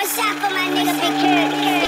What's up for my nigga Big Kirk?